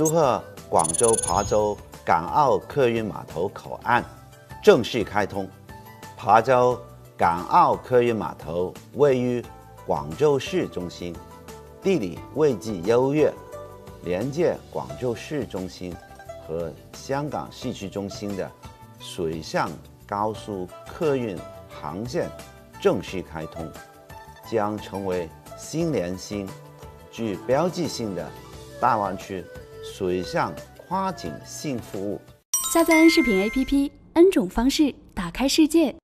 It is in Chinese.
祝贺广州琶洲港澳客运码头口岸正式开通。琶洲港澳客运码头位于广州市中心，地理位置优越，连接广州市中心和香港市区中心的水上高速客运航线正式开通，将成为新联新、具标志性的大湾区水上跨境性服务。下载 N 视频 APP，N 种方式打开世界。